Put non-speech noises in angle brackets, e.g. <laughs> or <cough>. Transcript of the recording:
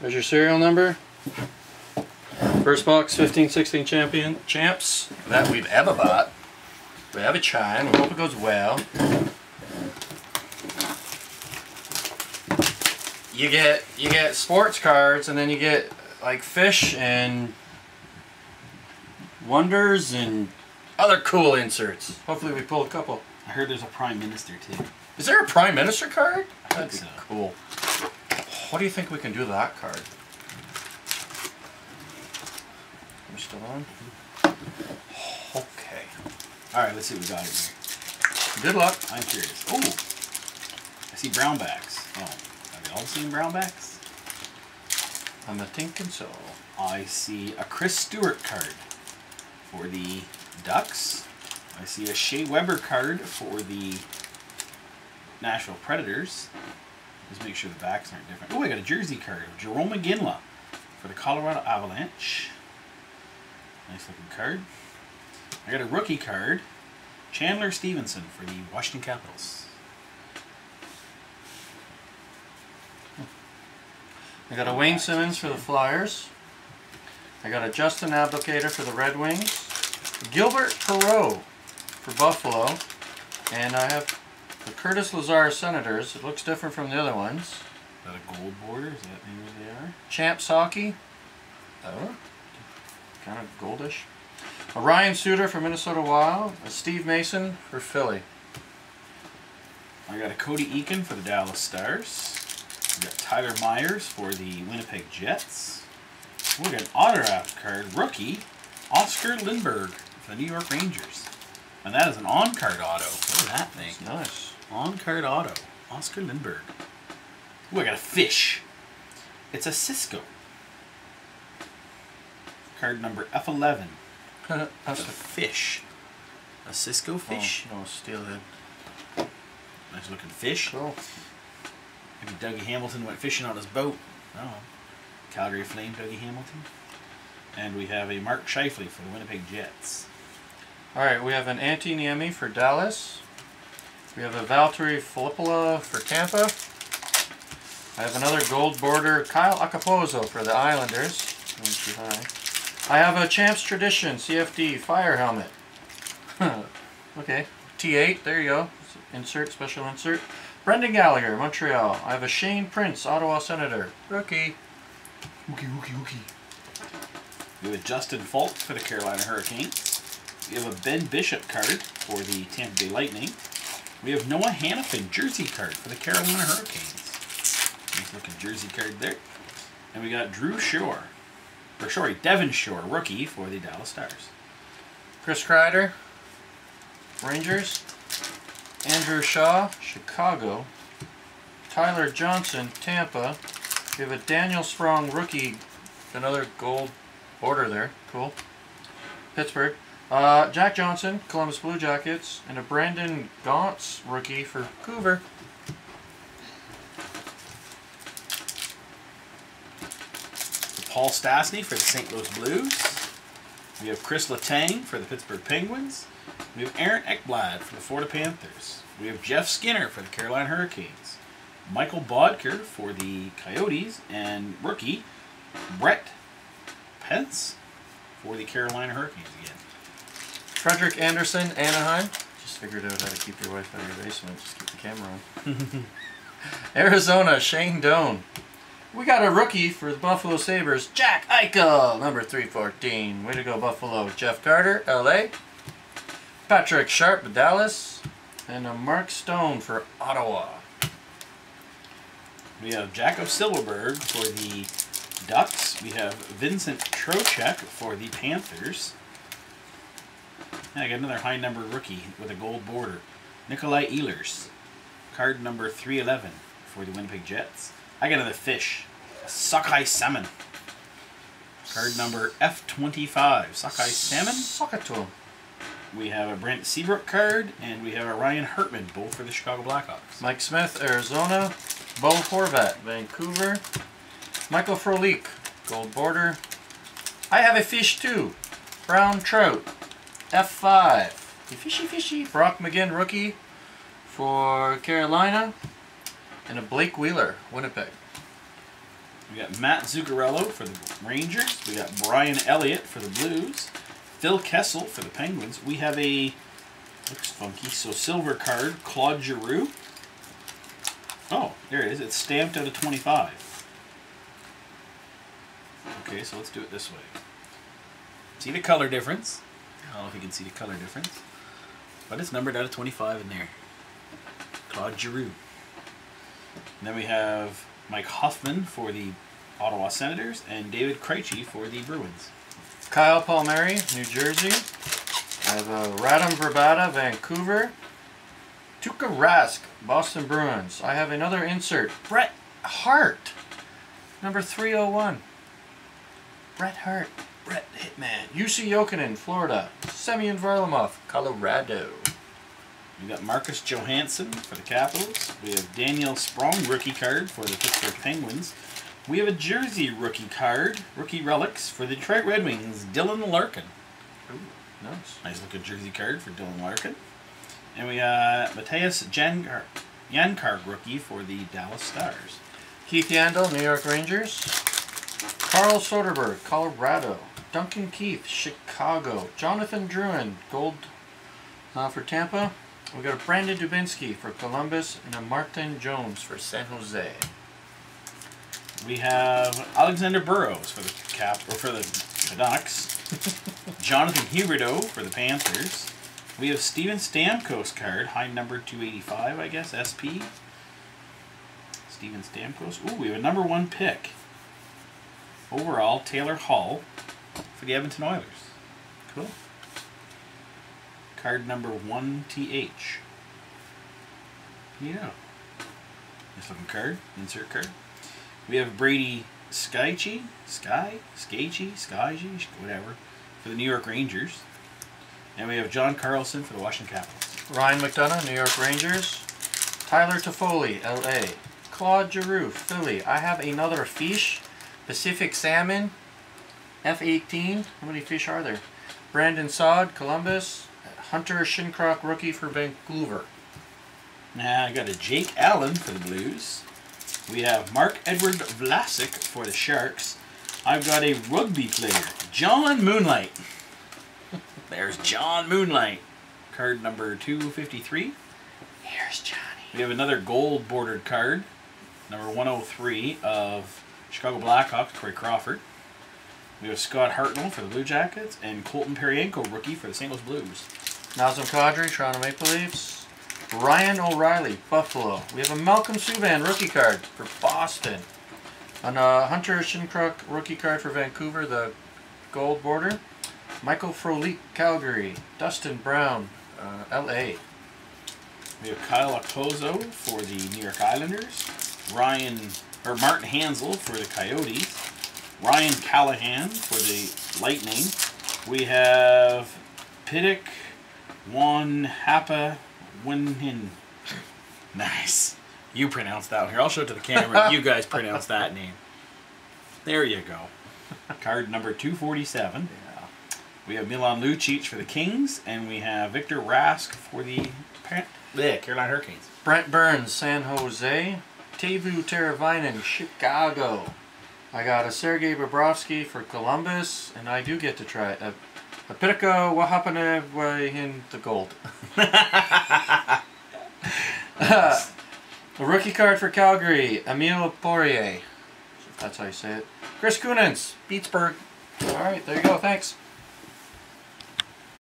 There's your serial number. First box, 15-16 champion champs that we've ever bought. We have a chine. We hope it goes well. You get you get sports cards, and then you get like fish and wonders and other cool inserts. Hopefully, we pull a couple. I heard there's a prime minister too. Is there a prime minister card? I That'd think be so. cool. What do you think we can do with that card? We're still on? Okay. All right, let's see what we got in here. Good luck. I'm curious. Oh, I see brownbacks. Oh, have you all seen brownbacks? I'm a thinking so. I see a Chris Stewart card for the Ducks. I see a Shea Weber card for the Nashville Predators. Just make sure the backs aren't different. Oh, I got a jersey card of Jarome Iginla for the Colorado Avalanche. Nice looking card. I got a rookie card, Chandler Stephenson for the Washington Capitals. I got a Wayne Simmonds for the Flyers. I got a Justin Abdelkader for the Red Wings. Gilbert Perot for Buffalo. And I have the Curtis Lazar Senators. It looks different from the other ones. Is that a gold border? Is that maybe what they are? Champs Hockey. Oh. Kind of goldish. A Ryan Suter for Minnesota Wild. A Steve Mason for Philly. I got a Cody Eakin for the Dallas Stars. We got Tyler Myers for the Winnipeg Jets. We got an autograph card rookie, Oscar Lindberg for the New York Rangers. And that is an on-card auto. Look at that thing. It's nice. On-card auto, Oscar Lindberg. Ooh, I got a fish. It's a Cisco. Card number F11. That's <laughs> a fish. A Cisco oh, fish. Oh, no, steelhead. Nice looking fish. Cool. Maybe Dougie Hamilton went fishing on his boat. Oh. Calgary Flame, Dougie Hamilton. And we have a Mark Scheifele for the Winnipeg Jets. All right, we have an Antti Niemi for Dallas. We have a Valtteri Filppula for Tampa. I have another gold border Kyle Okposo for the Islanders. Going too high. I have a Champs Tradition CFD fire helmet. <laughs> okay, T8. There you go. Insert special insert. Brendan Gallagher, Montreal. I have a Shane Prince, Ottawa Senator, rookie. Wookie, wookie, wookie. We have a Justin Falk for the Carolina Hurricanes. We have a Ben Bishop card for the Tampa Bay Lightning. We have Noah Hanifin jersey card for the Carolina Hurricanes. Nice looking jersey card there. And we got Drew Shore, or sorry, Devin Shore, rookie for the Dallas Stars. Chris Kreider, Rangers. Andrew Shaw, Chicago. Tyler Johnson, Tampa. We have a Daniel Sprong rookie, another gold border there. Cool. Pittsburgh. Uh, Jack Johnson, Columbus Blue Jackets, and a Brandon Gaunce rookie for Vancouver. Paul Stastny for the St. Louis Blues. We have Chris Letang for the Pittsburgh Penguins. We have Aaron Ekblad for the Florida Panthers. We have Jeff Skinner for the Carolina Hurricanes. Michael Boedker for the Coyotes. And rookie Brett Pence for the Carolina Hurricanes again. Frederik Andersen, Anaheim. Just figured out how to keep your wife out of your basement. Just keep the camera on. <laughs> Arizona, Shane Doan. We got a rookie for the Buffalo Sabres, Jack Eichel, number 314. Way to go, Buffalo. Jeff Carter, LA. Patrick Sharp, Dallas. And a Mark Stone for Ottawa. We have Jakob Silfverberg for the Ducks. We have Vincent Trocheck for the Panthers. <laughs> I got another high number rookie with a gold border. Nikolai Ehlers. Card number 311 for the Winnipeg Jets. I got another fish. A sockeye salmon. Card number F25. Sockeye salmon. Suck it to him. We have a Brent Seabrook card, and we have a Ryan Hartman, both for the Chicago Blackhawks. Mike Smith, Arizona. Bo Horvat, Vancouver. Michael Frolik, gold border. I have a fish too. Brown trout, F5. Fishy fishy. Brock McGinn, rookie for Carolina. And a Blake Wheeler, Winnipeg. We got Matt Zuccarello for the Rangers. We got Brian Elliott for the Blues. Phil Kessel for the Penguins. We have a looks funky. So silver card, Claude Giroux. Oh, there it is. It's stamped out of 25. Okay, so let's do it this way. See the color difference? I don't know if you can see the color difference. But it's numbered out of 25 in there. Claude Giroux. And then we have Mike Hoffman for the Ottawa Senators and David Krejci for the Bruins. Kyle Palmieri, New Jersey. I have a Radim Vrbata, Vancouver. Tuukka Rask, Boston Bruins. I have another insert. Bret Hart, number 301. Bret Hart, Bret Hitman. Jussi Jokinen, Florida. Semyon Varlamov, Colorado. We got Marcus Johansson for the Capitals. We have Daniel Sprong rookie card for the Pittsburgh Penguins. We have a jersey rookie card, rookie relics for the Detroit Red Wings, Dylan Larkin. Ooh, nice. Nice looking jersey card for Dylan Larkin. And we got Matthias Jankar, Yankar rookie for the Dallas Stars. Keith Yandle, New York Rangers. Carl Soderberg, Colorado. Duncan Keith, Chicago. Jonathan Drouin, gold uh, for Tampa. We got a Brandon Dubinsky for Columbus and a Martin Jones for San Jose. We have Alexander Burrows for the Cap or for the Canucks. <laughs> Jonathan Huberdeau for the Panthers. We have Steven Stamkos card, high number 285, I guess, SP. Steven Stamkos. Ooh, we have a number one pick. Overall, Taylor Hall for the Edmonton Oilers. Cool. Card number 1TH. Yeah. Nice looking card. Insert card. We have Brady Skychi, Sky, Skychi, Skychi, whatever, for the New York Rangers. And we have John Carlson for the Washington Capitals. Ryan McDonagh, New York Rangers. Tyler Toffoli, LA. Claude Giroux, Philly. I have another fish. Pacific Salmon, F18. How many fish are there? Brandon Saad, Columbus. Hunter Shinkaruk, rookie for Vancouver. Now I got a Jake Allen for the Blues. We have Mark Edward Vlasic for the Sharks. I've got a rugby player, John Moonlight. <laughs> There's John Moonlight. Card number 253. Here's Johnny. We have another gold bordered card, number 103 of Chicago Blackhawks, Corey Crawford. We have Scott Hartnell for the Blue Jackets and Colton Parayko, rookie for the St. Louis Blues. Nazem Kadri, Toronto Maple Leafs. Ryan O'Reilly, Buffalo. We have a Malcolm Subban rookie card for Boston. And a Hunter Shinkaruk rookie card for Vancouver, the gold border. Michael Frolik, Calgary. Dustin Brown, uh, LA. We have Kyle Okposo for the New York Islanders. Ryan or Martin Hanzal for the Coyotes. Ryan Callahan for the Lightning. We have Piddick Juan Hapa Winhin. <laughs> Nice. You pronounce that one here. I'll show it to the camera. <laughs> you guys pronounce that name. There you go. Card number 247. Yeah. We have Milan Lucic for the Kings, and we have Victor Rask for the Pan- bleh, Carolina Hurricanes. Brent Burns, San Jose. Teuvo Teravainen, Chicago. I got a Sergei Bobrovsky for Columbus, and I do get to try. A, a Pitaka Wahapanewahin the gold. <laughs> a rookie card for Calgary, Emile Poirier. That's how you say it. Chris Kunitz, Pittsburgh. All right, there you go. Thanks.